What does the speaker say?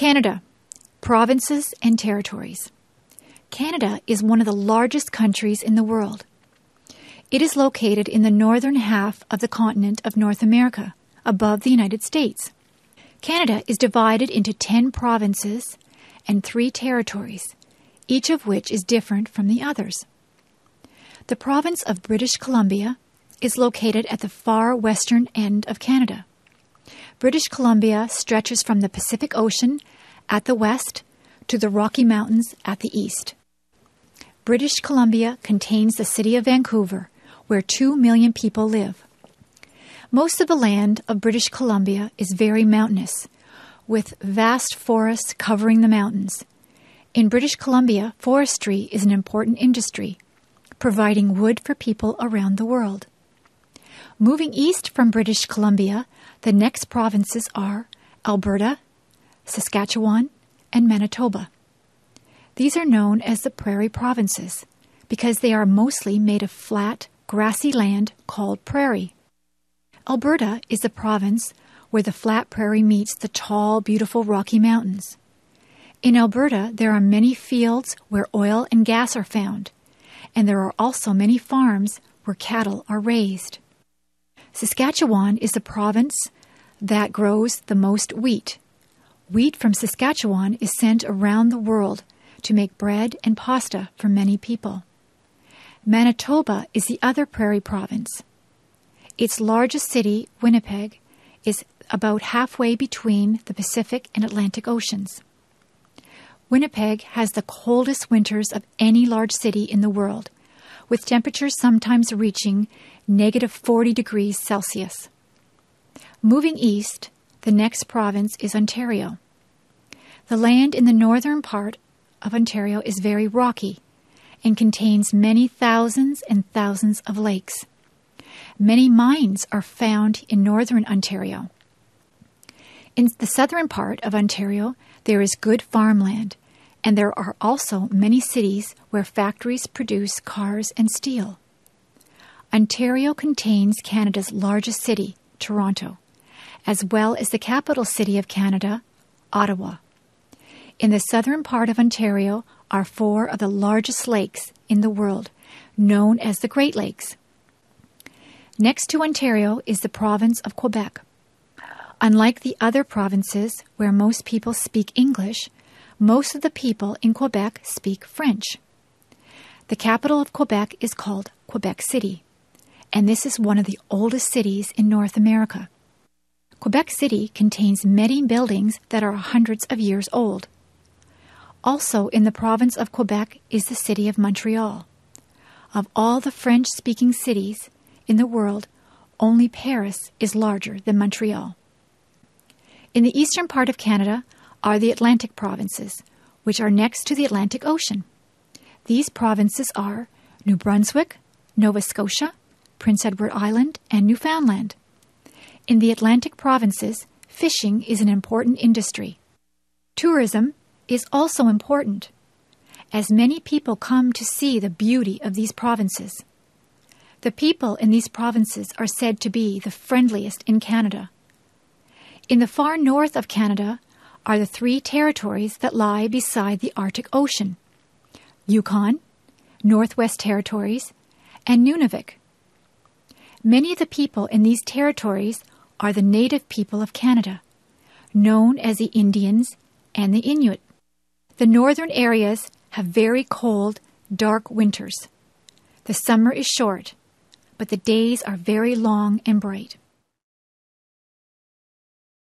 Canada, provinces and territories. Canada is one of the largest countries in the world. It is located in the northern half of the continent of North America, above the United States. Canada is divided into 10 provinces and 3 territories, each of which is different from the others. The province of British Columbia is located at the far western end of Canada. British Columbia stretches from the Pacific Ocean at the west to the Rocky Mountains at the east. British Columbia contains the city of Vancouver, where 2 million people live. Most of the land of British Columbia is very mountainous, with vast forests covering the mountains. In British Columbia, forestry is an important industry, providing wood for people around the world. Moving east from British Columbia, the next provinces are Alberta, Saskatchewan, and Manitoba. These are known as the prairie provinces because they are mostly made of flat, grassy land called prairie. Alberta is the province where the flat prairie meets the tall, beautiful Rocky Mountains. In Alberta, there are many fields where oil and gas are found, and there are also many farms where cattle are raised. Saskatchewan is the province that grows the most wheat. Wheat from Saskatchewan is sent around the world to make bread and pasta for many people. Manitoba is the other prairie province. Its largest city, Winnipeg, is about halfway between the Pacific and Atlantic Oceans. Winnipeg has the coldest winters of any large city in the world, with temperatures sometimes reaching negative 40 degrees Celsius. Moving east, the next province is Ontario. The land in the northern part of Ontario is very rocky and contains many thousands and thousands of lakes. Many mines are found in northern Ontario. In the southern part of Ontario, there is good farmland, and there are also many cities where factories produce cars and steel. Ontario contains Canada's largest city, Toronto, as well as the capital city of Canada, Ottawa. In the southern part of Ontario are four of the largest lakes in the world, known as the Great Lakes. Next to Ontario is the province of Quebec. Unlike the other provinces where most people speak English, most of the people in Quebec speak French. The capital of Quebec is called Quebec City, and this is one of the oldest cities in North America. Quebec City contains many buildings that are hundreds of years old. Also in the province of Quebec is the city of Montreal. Of all the French speaking cities in the world, only Paris is larger than Montreal. In the eastern part of Canada are the Atlantic provinces, which are next to the Atlantic Ocean. These provinces are New Brunswick, Nova Scotia, Prince Edward Island, and Newfoundland. In the Atlantic provinces, fishing is an important industry. Tourism is also important, as many people come to see the beauty of these provinces. The people in these provinces are said to be the friendliest in Canada. In the far north of Canada are the three territories that lie beside the Arctic Ocean Yukon, Northwest Territories, and Nunavut. Many of the people in these territories are the native people of Canada, known as the Indians and the Inuit. The northern areas have very cold, dark winters. The summer is short, but the days are very long and bright.